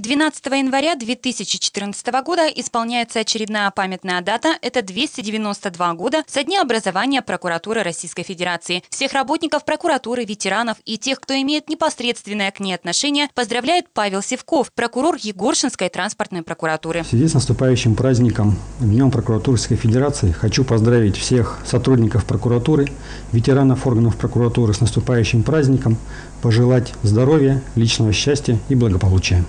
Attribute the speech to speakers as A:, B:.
A: 12 января 2014 года исполняется очередная памятная дата. Это 292 года со дня образования прокуратуры Российской Федерации. Всех работников прокуратуры, ветеранов и тех, кто имеет непосредственное к ней отношение, поздравляет Павел Севков, прокурор Егоршинской транспортной прокуратуры.
B: В связи с наступающим праздником, Днем прокуратуры Российской Федерации, хочу поздравить всех сотрудников прокуратуры, ветеранов органов прокуратуры с наступающим праздником, пожелать здоровья, личного счастья и благополучия.